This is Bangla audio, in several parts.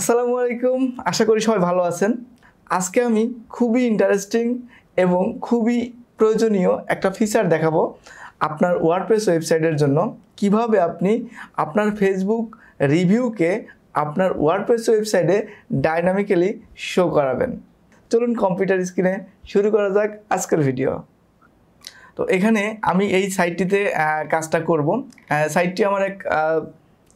আসসালামু আলাইকুম, আশা করি সবাই ভালো আছেন। আজকে আমি খুবই ইন্টারেস্টিং এবং খুবই প্রয়োজনীয় একটা ফিচার দেখাবো আপনার ওয়ার্ডপ্রেস ওয়েবসাইটের জন্য। কীভাবে আপনি আপনার ফেসবুক রিভিউকে আপনার ওয়ার্ডপ্রেস ওয়েবসাইটে ডাইনামিক্যালি শো করাবেন। চলুন কম্পিউটার স্ক্রিনে শুরু করা যাক আজকের ভিডিও তো এখানে আমি এই সাইটটিতে কাজটা করব। সাইটটি আমার এক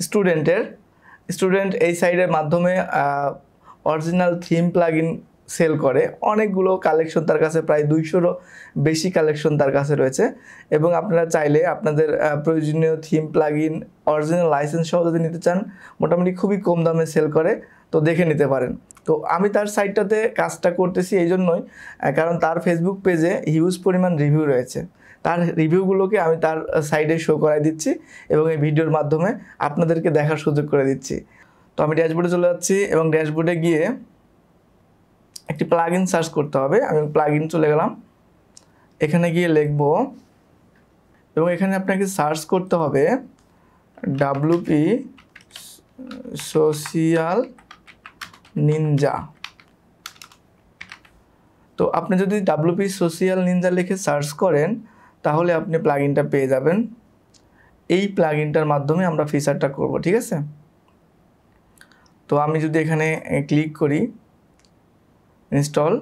স্টুডেন্টের স্টুডেন্ট এই সাইডের মাধ্যমে অরিজিনাল থিম প্লাগ সেল করে। অনেকগুলো কালেকশন তার কাছে, প্রায় দুইশোরও বেশি কালেকশন তার কাছে রয়েছে। এবং আপনারা চাইলে আপনাদের প্রয়োজনীয় theme plug in original license সহ যদি নিতে চান, মোটামুটি খুবই কম দামে সেল করে, তো দেখে নিতে পারেন। তো আমি তার সাইটটাতে কাজটা করতেছি এই জন্যই কারণ তার ফেসবুক পেজে হিউজ পরিমাণ রিভিউ রয়েছে। তার রিভিউগুলোকে আমি তার সাইডে শো করাই দিচ্ছি এবং এই ভিডিওর মাধ্যমে আপনাদেরকে দেখার সুযোগ করে দিচ্ছি। তো আমি ড্যাশবোর্ডে চলে যাচ্ছি এবং ড্যাশবোর্ডে গিয়ে একটি প্লাগ সার্চ করতে হবে। আমি প্লাগ চলে গেলাম। এখানে গিয়ে লিখব এবং এখানে আপনাকে সার্চ করতে হবে ডাব্লুপি সোশিয়াল নিনজা তো আপনি যদি ডাব্লুপি সোশিয়াল নিনজা লিখে সার্চ করেন তাহলে আপনি প্লাগইনটা পেয়ে যাবেন। এই প্লাগইনটার মাধ্যমে আমরা ফিচারটা করব, ঠিক আছে? তো আমি যদি এখানে ক্লিক করি ইনস্টল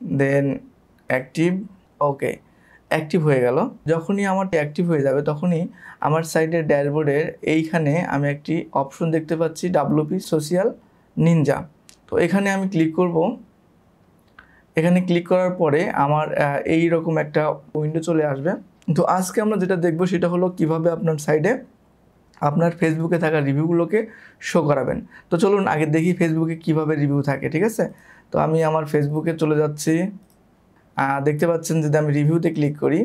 দেন অ্যাক্টিভ ওকে অ্যাক্টিভ হয়ে গেল। যখনই আমার অ্যাক্টিভ হয়ে যাবে, তখনই আমার সাইডের ড্যাশবোর্ডের এইখানে আমি একটি অপশন দেখতে পাচ্ছি ডাব্লুপি সোশিয়াল নিনজা তো এখানে আমি ক্লিক করব। এখানে ক্লিক করার পরে আমার এই রকম একটা উইন্ডো চলে আসবে। তো আজকে আমরা যেটা দেখব সেটা হলো কীভাবে আপনার সাইডে আপনার ফেসবুকে থাকা রিভিউগুলোকে শো করাবেন। তো চলুন আগে দেখি ফেসবুকে কীভাবে রিভিউ থাকে, ঠিক আছে? তো আমি আমার ফেসবুকে চলে যাচ্ছি। দেখতে পাচ্ছেন যদি আমি রিভিউতে ক্লিক করি,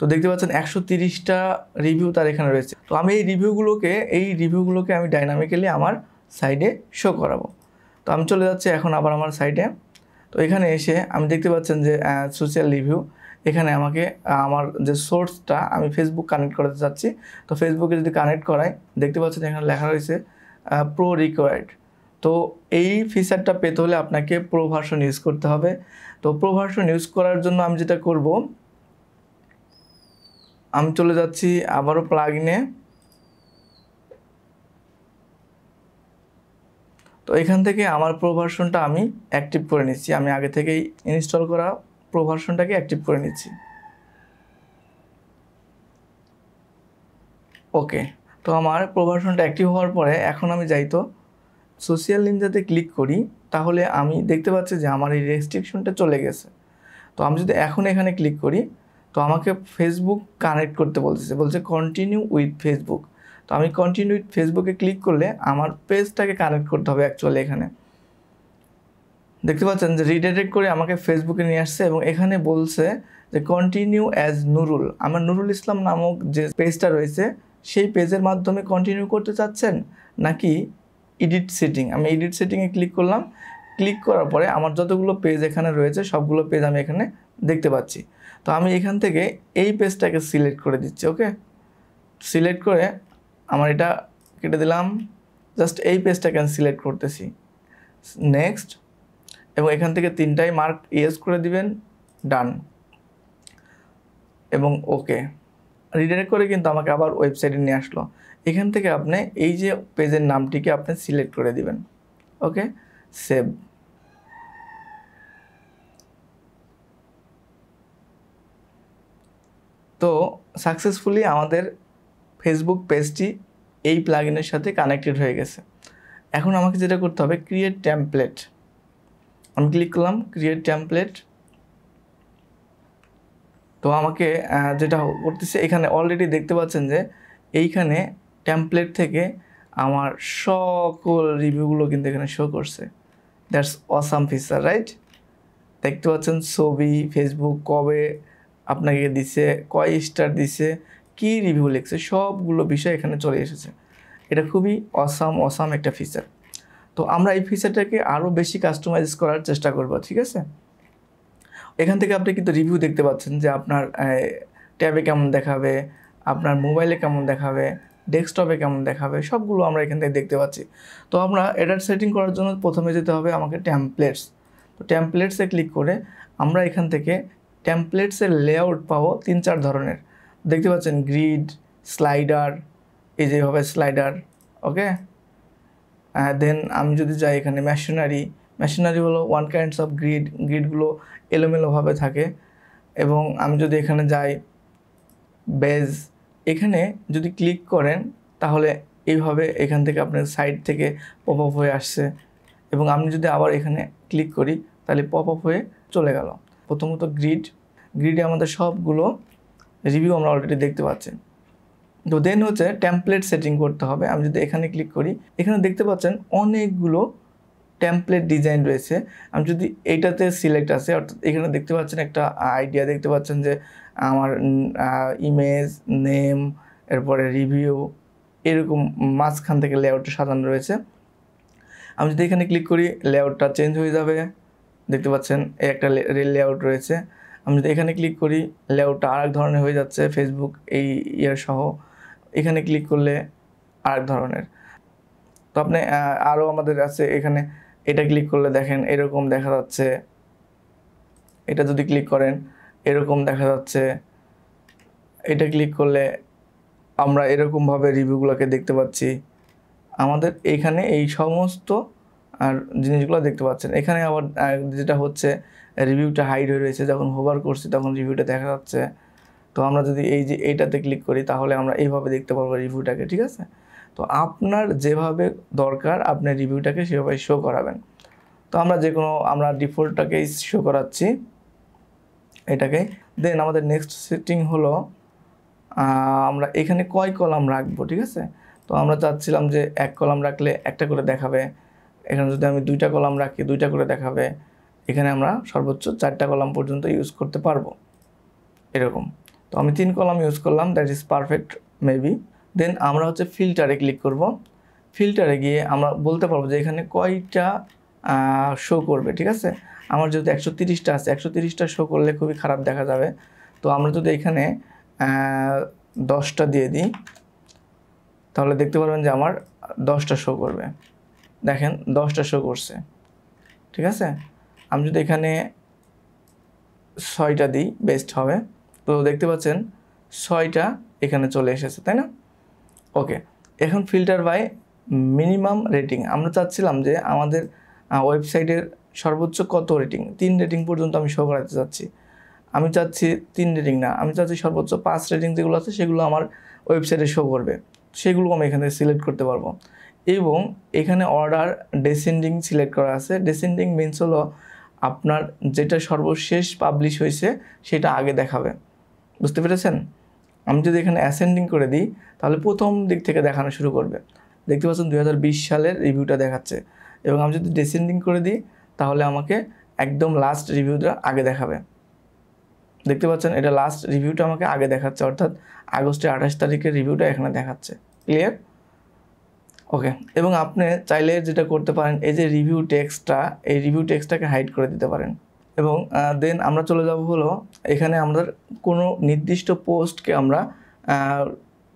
তো দেখতে পাচ্ছেন একশো তিরিশটা রিভিউ তার এখানে রয়েছে। তো আমি এই রিভিউগুলোকে এই রিভিউগুলোকে আমি ডাইনামিক্যালি আমার সাইডে শো করাবো। তো আমি চলে যাচ্ছি এখন আবার আমার সাইডে তো এখানে এসে আমি দেখতে পাচ্ছেন যে সোশ্যাল রিভিউ এখানে আমাকে আমার যে সোর্সটা আমি ফেসবুক কানেক্ট করাতে চাচ্ছি। তো ফেসবুকে যদি কানেক্ট করাই, দেখতে পাচ্ছেন এখানে লেখা রয়েছে প্রো রিকোয়ার্ড তো এই ফিচারটা পেতে হলে আপনাকে প্রো ভার্সন ইউজ করতে হবে। তো প্রো ভার্সন ইউজ করার জন্য আমি যেটা করব, আমি চলে যাচ্ছি আবারও প্লাগ তো এখান থেকে আমার প্রো ভার্সনটা আমি অ্যাক্টিভ করে নিচ্ছি। আমি আগে থেকেই ইনস্টল করা প্রো ভার্সনটাকে অ্যাক্টিভ করে নিচ্ছি। ওকে তো আমার প্রো ভার্সনটা অ্যাক্টিভ হওয়ার পরে এখন আমি যাই তো সোশ্যাল নিনজাতে ক্লিক করি। তাহলে আমি দেখতে পাচ্ছি যে আমার এই রেস্ট্রিকশনটা চলে গেছে। তো আমি যদি এখন এখানে ক্লিক করি, তো আমাকে ফেসবুক কানেক্ট করতে বলতেছে। বলছে কন্টিনিউ উইথ ফেসবুক তো আমি কন্টিনিউ ফেসবুকে ক্লিক করলে আমার পেজটাকে কানেক্ট করতে হবে অ্যাকচুয়ালি এখানে। দেখতে পাচ্ছেন যে রিডাইরেক্ট করে আমাকে ফেসবুকে নিয়ে আসছে এবং এখানে বলছে যে কন্টিনিউ অ্যাজ নুরুল আমার নুরুল ইসলাম নামক যে পেজটা রয়েছে, সেই পেজের মাধ্যমে কন্টিনিউ করতে চাচ্ছেন নাকি এডিট সেটিং আমি এডিট সেটিংয়ে ক্লিক করলাম। ক্লিক করার পরে আমার যতগুলো পেজ এখানে রয়েছে, সবগুলো পেজ আমি এখানে দেখতে পাচ্ছি। তো আমি এখান থেকে এই পেজটাকে সিলেক্ট করে দিচ্ছি ওকে সিলেক্ট করে আমার এটা কেটে দিলাম। জাস্ট এই পেজটাকে আমি সিলেক্ট করতেছি। নেক্সট এবং এখান থেকে তিনটাই মার্ক ইয়েস করে দিবেন ডান এবং ওকে রিডাইরেক্ট করে কিন্তু আমাকে আবার ওয়েবসাইটে নিয়ে আসলো। এখান থেকে আপনি এই যে পেজের নামটিকে আপনি সিলেক্ট করে দিবেন। ওকে সেভ তো সাকসেসফুলি আমাদের ফেসবুক পেজটি এই প্লাগইনের সাথে কানেক্টেড হয়ে গেছে। এখন আমাকে যেটা করতে হবে ক্রিয়েট টেমপ্লেট আমি ক্লিক করলাম ক্রিয়েট টেমপ্লেট তো আমাকে যেটা করতেছে, এখানে অলরেডি দেখতে পাচ্ছেন যে, এইখানে টেমপ্লেট থেকে আমার সকল রিভিউগুলো কিন্তু এখানে শো করছে। দ্যাটস অসাম ফিচার রাইট দেখতে পাচ্ছেন, ছবি ফেসবুক কবে আপনাকে দিছে, কয় স্টার দিছে কী রিভিউ লিখছে, সবগুলো বিষয় এখানে চলে এসেছে। এটা খুবই অসাম অসাম একটা ফিচার তো আমরা এই ফিচারটাকে আরও বেশি কাস্টমাইজ করার চেষ্টা করব, ঠিক আছে? এখান থেকে আপনি কিন্তু রিভিউ দেখতে পাচ্ছেন যে আপনার ট্যাবে কেমন দেখাবে, আপনার মোবাইলে কেমন দেখাবে ডেস্কটপে কেমন দেখাবে, সবগুলো আমরা এখান থেকে দেখতে পাচ্ছি। তো আমরা এটার সেটিং করার জন্য প্রথমে যেতে হবে আমাকে ট্যাম্পলেটস তো ট্যাম্পলেটসে ক্লিক করে আমরা এখান থেকে ট্যাম্পলেটসের লেআউট পাবো তিন চার ধরনের। দেখতে পাচ্ছেন গ্রিড স্লাইডার এই যেভাবে স্লাইডার ওকে দেন আমি যদি যাই এখানে মেশিনারি মেশিনারি হলো ওয়ান কাইন্ডস অফ গ্রিড গ্রিডগুলো এলোমেলোভাবে থাকে। এবং আমি যদি এখানে যাই বেজ এখানে যদি ক্লিক করেন, তাহলে এইভাবে এখান থেকে আপনার সাইড থেকে পপ আপ হয়ে আসছে। এবং আমি যদি আবার এখানে ক্লিক করি, তাহলে পপ আপ হয়ে চলে গেল। প্রথমত গ্রিড গ্রিডে আমাদের সবগুলো রিভিউ আমরা অলরেডি দেখতে পাচ্ছি তো দেন হচ্ছে টেমপ্লেট সেটিং করতে হবে। আমি যদি এখানে ক্লিক করি, এখানে দেখতে পাচ্ছেন অনেকগুলো টেমপ্লেট ডিজাইন রয়েছে। আমি যদি এইটাতে সিলেক্ট আছে অর্থাৎ এখানে দেখতে পাচ্ছেন একটা আইডিয়া দেখতে পাচ্ছেন যে আমার ইমেজ নেম এরপরে রিভিউ এরকম মাঝখান থেকে লেআউটটা সাজানো রয়েছে। আমি যদি এখানে ক্লিক করি লেআউটটা চেঞ্জ হয়ে যাবে। দেখতে পাচ্ছেন এই একটা লেআউট রয়েছে। আমি যদি এখানে ক্লিক করি লেআউটটা আরেক ধরনের হয়ে যাচ্ছে ফেসবুক এই ইয়ার সহ। এখানে ক্লিক করলে আরেক ধরনের। তো আপনি আরও আমাদের আছে এখানে, এটা ক্লিক করলে দেখেন এরকম দেখা যাচ্ছে। এটা যদি ক্লিক করেন, এরকম দেখা যাচ্ছে। এটা ক্লিক করলে আমরা এরকমভাবে রিভিউগুলোকে দেখতে পাচ্ছি। আমাদের এইখানে এই সমস্ত, আর জিনিসগুলো দেখতে পাচ্ছেন। এখানে আবার যেটা হচ্ছে রিভিউটা হাইড হয়ে রয়েছে, যখন হোভার করছি তখন রিভিউটা দেখা যাচ্ছে। তো আমরা যদি এই যে এইটাতে ক্লিক করি, তাহলে আমরা এইভাবে দেখতে পারব রিভিউটাকে, ঠিক আছে? তো আপনার যেভাবে দরকার, আপনি রিভিউটাকে সেভাবে শো করাবেন। তো আমরা যে কোনো, আমরা ডিফল্টটাকেই শো করাচ্ছি। এটাকে। দেন আমাদের নেক্সট সেটিং হলো আমরা এখানে কয় কলাম রাখব, ঠিক আছে? তো আমরা চাচ্ছিলাম যে এক কলাম রাখলে একটা করে দেখাবে। এখানে যদি আমি দুইটা কলাম রাখি, দুইটা করে দেখাবে। এখানে আমরা সর্বোচ্চ চারটা কলাম পর্যন্ত ইউজ করতে পারব। এরকম। তো আমি তিন কলাম ইউজ করলাম that is perfect maybe then আমরা হচ্ছে ফিল্টারে ক্লিক করব। ফিল্টারে গিয়ে আমরা বলতে পারব যে এখানে কয়টা শো করবে, ঠিক আছে? আমার যেহেতু একশো তিরিশটা আছে, একশো তিরিশটা শো করলে খুবই খারাপ দেখা যাবে। তো আমরা যদি এখানে দশটা দিয়ে দিই, তাহলে দেখতে পারবেন যে আমার দশটা শো করবে। দেখেন, দশটা শো করছে। ঠিক আছে? আমি যদি এখানে ছয়টা দিই বেস্ট হবে। তো দেখতে পাচ্ছেন, ছয়টা এখানে চলে এসেছে, তাই না? ওকে এখন ফিল্টার বাই মিনিমাম রেটিং আমরা চাচ্ছিলাম যে আমাদের ওয়েবসাইটের সর্বোচ্চ কত রেটিং তিন রেটিং পর্যন্ত আমি শো করাতে চাচ্ছি। আমি চাচ্ছি তিন রেটিং না, আমি চাচ্ছি সর্বোচ্চ পাঁচ রেটিং যেগুলো আছে, সেগুলো আমার ওয়েবসাইটে শো করবে। সেগুলো আমি এখান সিলেক্ট করতে পারব। এবং এখানে অর্ডার ডেসেন্ডিং সিলেক্ট করা আছে। ডেসেন্ডিং মিনস হলো আপনার যেটা সর্বশেষ পাবলিশ হয়েছে, সেটা আগে দেখাবে। বুঝতে পেরেছেন? আমি যদি এখানে অ্যাসেন্ডিং করে দিই, তাহলে প্রথম দিক থেকে দেখানো শুরু করবে। দেখতে পাচ্ছেন দু হাজার বিশ সালের রিভিউটা দেখাচ্ছে। এবং আমি যদি ডেসেন্ডিং করে দিই, তাহলে আমাকে একদম লাস্ট রিভিউটা আগে দেখাবে। দেখতে পাচ্ছেন, এটা লাস্ট রিভিউটা আমাকে আগে দেখাচ্ছে, অর্থাৎ আগস্টের আঠাশ তারিখের রিভিউটা এখানে দেখাচ্ছে। ক্লিয়ার ওকে এবং আপনি চাইলে যেটা করতে পারেন, এই যে রিভিউ টেক্সটটা এই রিভিউ টেক্সটটাকে হাইড করে দিতে পারেন। এবং দেন আমরা চলে যাব হলো, এখানে আমাদের কোনো নির্দিষ্ট পোস্টকে আমরা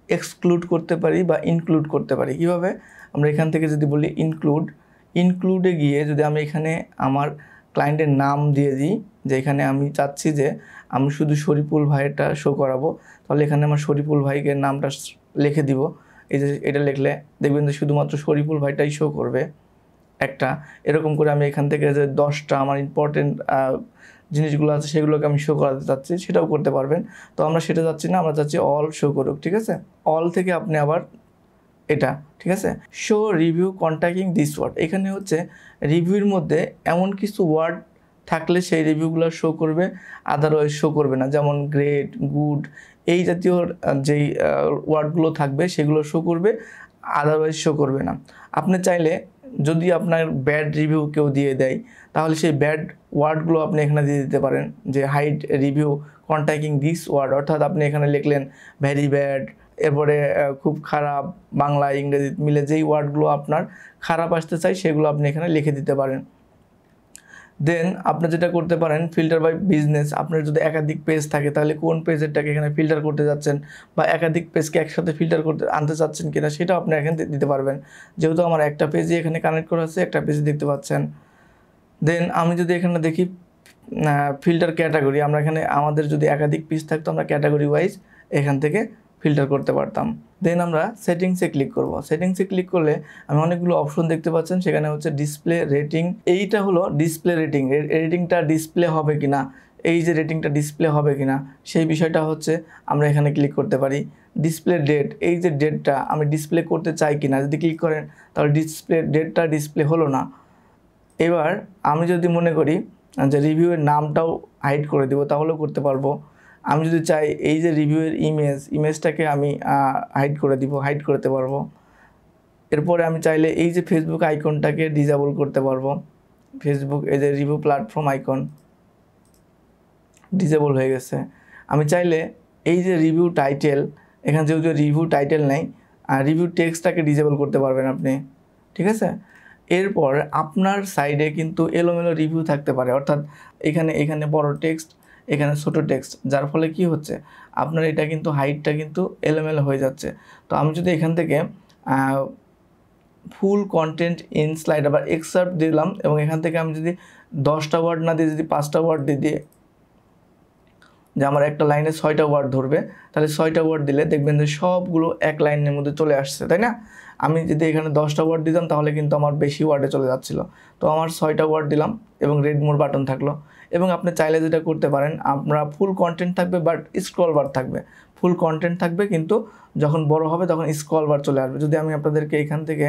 এক্সক্লুড করতে পারি বা ইনক্লুড করতে পারি। কীভাবে? আমরা এখান থেকে যদি বলি ইনক্লুড ইনক্লুডে গিয়ে যদি আমি এখানে আমার ক্লায়েন্টের নাম দিয়ে দিই, যে এখানে আমি চাচ্ছি যে আমি শুধু শরীফুল ভাইয়েরটা শো করাবো, তাহলে এখানে আমার শরীফুল ভাইকে নামটা লিখে দিব। এই যে এটা লিখলে দেখবেন যে শুধুমাত্র শরীফুল ভাইটাই শো করবে একটা। এরকম করে আমি এখান থেকে যে দশটা আমার ইম্পর্টেন্ট জিনিসগুলো আছে সেগুলোকে আমি শো করাতে চাচ্ছি সেটাও করতে পারবেন। তো আমরা সেটা চাচ্ছি না, আমরা চাচ্ছি অল শো করুক, ঠিক আছে? অল থেকে আপনি আবার এটা, ঠিক আছে? Show review containing this word এখানে হচ্ছে রিভিউর মধ্যে এমন কিছু ওয়ার্ড থাকলে সেই রিভিউগুলো শো করবে আদারওয়াইজ শো করবে না। যেমন গ্রেট গুড এই জাতীয় যেই ওয়ার্ডগুলো থাকবে সেগুলো শো করবে আদারওয়াইজ শো করবে না। আপনি চাইলে যদি আপনার ব্যাড রিভিউ কেউ দিয়ে দেয়, তাহলে সেই ব্যাড ওয়ার্ডগুলো আপনি এখানে দিয়ে দিতে পারেন। যে hide review contacting this word অর্থাৎ আপনি এখানে লিখলেন ভ্যারি ব্যাড এরপরে খুব খারাপ, বাংলা, ইংরেজি মিলে যেই ওয়ার্ডগুলো আপনার খারাপ আসতে চাই সেগুলো আপনি এখানে লিখে দিতে পারেন। দেন আপনি যেটা করতে পারেন ফিল্টার বাই বিজনেস আপনার যদি একাধিক পেজ থাকে, তাহলে কোন পেজেরটাকে এখানে ফিল্টার করতে যাচ্ছেন বা একাধিক পেজকে একসাথে ফিল্টার করতে, আনতে চাচ্ছেন কিনা, সেটাও আপনি এখানে দিতে পারবেন। যেহেতু আমার একটা পেজই এখানে কানেক্ট করা আছে, একটা পেজে দেখতে পাচ্ছেন। দেন আমি যদি এখানে দেখি ফিল্টার ক্যাটাগরি আমরা এখানে আমাদের যদি একাধিক পিস থাকতো, আমরা ক্যাটাগরি ওয়াইজ এখান থেকে ফিল্টার করতে পারতাম। দেন আমরা সেটিংসে ক্লিক করব। সেটিংসে ক্লিক করলে আমি অনেকগুলো অপশন দেখতে পাচ্ছেন, সেখানে হচ্ছে ডিসপ্লে রেটিং এইটা হলো ডিসপ্লে রেটিং রেটিংটা ডিসপ্লে হবে কি না এই যে রেটিংটা ডিসপ্লে হবে কি না সেই বিষয়টা হচ্ছে আমরা এখানে ক্লিক করতে পারি। ডিসপ্লে ডেট এই যে ডেটটা আমি ডিসপ্লে করতে চাই কি না যদি ক্লিক করেন, তাহলে ডিসপ্লে ডেটটা ডিসপ্লে হলো না। এবার আমি যদি মনে করি যে রিভিউয়ের নামটাও হাইড করে দেবো, তাহলেও করতে পারব। আমি যদি চাই এই যে রিভিউয়ের ইমেজ ইমেজটাকে আমি হাইড করে দিব হাইড করতে পারব। এরপরে আমি চাইলে এই যে ফেসবুক আইকনটাকে ডিজেবল করতে পারব। ফেসবুক এই যে রিভিউ প্ল্যাটফর্ম আইকন ডিজেবল হয়ে গেছে। আমি চাইলে এই যে রিভিউ টাইটেল এখানে যেহেতু রিভিউ টাইটেল নেই আর রিভিউ টেক্সটটাকে ডিজেবল করতে পারবেন আপনি। ঠিক আছে? এরপর আপনার সাইডে কিন্তু এলোমেলো রিভিউ থাকতে পারে। অর্থাৎ এখানে এখানে বড় টেক্সট এখানে ছোট টেক্সট যার ফলে কি হচ্ছে? আপনার এটা কিন্তু হাইটটা কিন্তু এলোমেলো হয়ে যাচ্ছে। তো আমি যদি এখান থেকে ফুল কন্টেন্ট ইন স্লাইড আবার এক্সার্ট দিলাম এবং এখান থেকে আমি যদি দশটা ওয়ার্ড না দিয়ে, যদি পাঁচটা ওয়ার্ড দিয়ে দিয়ে যে আমার একটা লাইনে ছয়টা ওয়ার্ড ধরবে, তাহলে ছয়টা ওয়ার্ড দিলে দেখবেন যে সবগুলো এক লাইনের মধ্যে চলে আসছে, তাই না? আমি যদি এখানে দশটা ওয়ার্ড দিতাম তাহলে কিন্তু আমার বেশি ওয়ার্ডে চলে যাচ্ছিল। তো আমার ছয়টা ওয়ার্ড দিলাম এবং রেড মোর বাটন থাকল। এবং আপনি চাইলে যেটা করতে পারেন আমরা ফুল কন্টেন্ট থাকবে বাট স্ক্রল বার থাকবে। ফুল কন্টেন্ট থাকবে কিন্তু যখন বড় হবে তখন স্ক্রল বার চলে আসবে। যদি আমি আপনাদেরকে এখান থেকে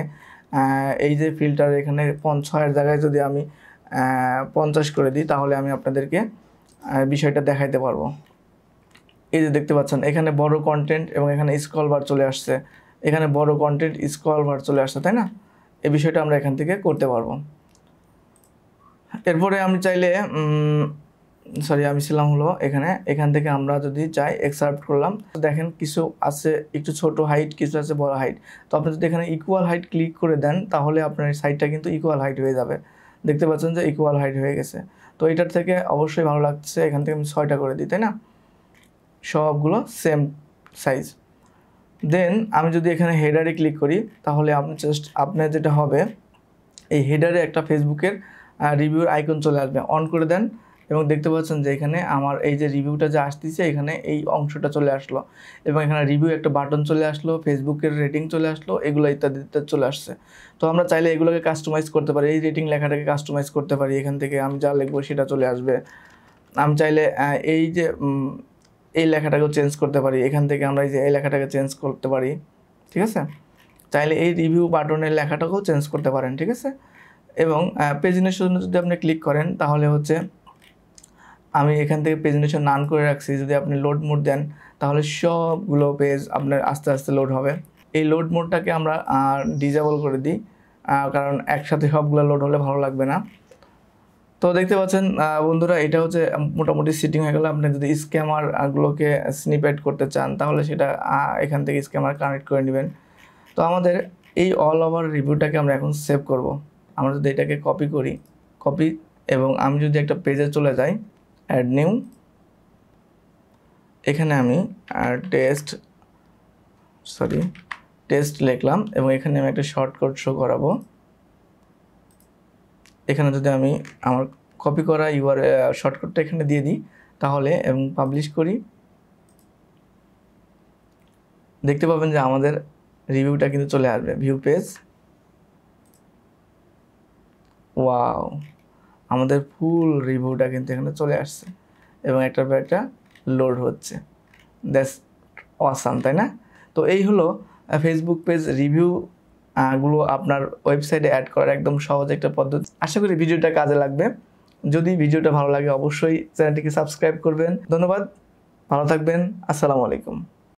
এই যে ফিল্টার এখানে ছয়ের জায়গায় যদি আমি পঞ্চাশ করে দিই, তাহলে আমি আপনাদেরকে বিষয়টা দেখাইতে পারব। এই যে দেখতে পাচ্ছেন, এখানে বড় কন্টেন্ট এবং এখানে স্ক্রল বার চলে আসছে। এখানে বড় কন্টেন্ট স্ক্রল বার চলে আসছে, তাই না? এই বিষয়টা আমরা এখান থেকে করতে পারব। এরপরে আমি চাইলে সরি আমি ছিলাম হলো এখানে। এখান থেকে আমরা যদি চাই এক্সার্ট করলাম দেখেন কিছু আছে, একটু ছোট হাইট কিছু আছে বড় হাইট তো আপনি যদি এখানে ইকুয়াল হাইট ক্লিক করে দেন, তাহলে আপনার সাইটটা কিন্তু ইকুয়াল হাইট হয়ে যাবে। দেখতে পাচ্ছেন যে ইকুয়াল হাইট হয়ে গেছে। তো এটার থেকে অবশ্যই ভালো লাগছে, এখান থেকে আমি ছয়টা করে দিই, তাই না? সবগুলো সেম সাইজ দেন আমি যদি এখানে হেডারে ক্লিক করি, তাহলে আপনি জাস্ট আপনার যেটা হবে, এই হেডারে একটা ফেসবুকের রিভিউর আইকন চলে আসবে। অন করে দেন এবং দেখতে পাচ্ছেন যে এখানে আমার এই যে রিভিউটা যে আসতেছে, এখানে এই অংশটা চলে আসলো এবং এখানে রিভিউ একটা বাটন চলে আসলো ফেসবুকের রেটিং চলে আসলো, এগুলো ইত্যাদি ইত্যাদি চলে আসছে। তো আমরা চাইলে এগুলোকে কাস্টমাইজ করতে পারি, এই রেটিং লেখাটাকে কাস্টমাইজ করতে পারি এখান থেকে, আমি যা লিখব সেটা চলে আসবে। আমি চাইলে এই যে এই লেখাটাকেও চেঞ্জ করতে পারি, এখান থেকে আমরা এই যে, এই লেখাটাকে চেঞ্জ করতে পারি, ঠিক আছে? চাইলে এই রিভিউ বাটনের লেখাটাকেও চেঞ্জ করতে পারেন, ঠিক আছে? এবং প্রেজেন্টেশন যদি আপনি ক্লিক করেন, তাহলে হচ্ছে আমি এখান থেকে প্রেজেন্টেশন নান করে রাখছি। যদি আপনি লোড মোড দেন, তাহলে সবগুলো পেজ আপনার আস্তে আস্তে লোড হবে। এই লোড মোডটাকে আমরা ডিজেবল করে দিই কারণ একসাথে সবগুলো লোড হলে ভালো লাগবে না। তো দেখতে পাচ্ছেন বন্ধুরা, এটা হচ্ছে মোটামুটি সিটিং হয়ে গেলে। আপনি যদি স্ক্যামারগুলোকে স্নিপেট করতে চান, তাহলে সেটা এখান থেকে স্ক্যামার কানেক্ট করে নেবেন। তো আমাদের এই অল ওভার রিভিউটাকে আমরা এখন সেভ করব। আমরা যদি এটাকে কপি করি কপি এবং আমি যদি একটা পেজে চলে যাই অ্যাড নিউ এখানে আমি টেস্ট সরি টেস্ট লিখলাম এবং এখানে আমি একটা শর্টকাট শো করাবো। এখানে যদি আমি আমার কপি করা ইউআর শর্টকাটটা এখানে দিয়ে দিই, তাহলে এবং পাবলিশ করি, দেখতে পাবেন যে আমাদের রিভিউটা কিন্তু চলে আসবে ভিউ পেজ ওয়াও আমাদের ফুল রিভিউটা কিন্তু এখানে চলে আসছে। এবং একটার পর একটা লোড হচ্ছে। দ্যাটস অসাম তাই না? তো এই হলো ফেসবুক পেজ রিভিউ গুলো আপনার ওয়েবসাইটে অ্যাড করার একদম সহজ একটা পদ্ধতি। আশা করি ভিডিওটা কাজে লাগবে। যদি ভিডিওটা ভালো লাগে, অবশ্যই চ্যানেলটিকে সাবস্ক্রাইব করবেন। ধন্যবাদ। ভালো থাকবেন। আসসালামু আলাইকুম।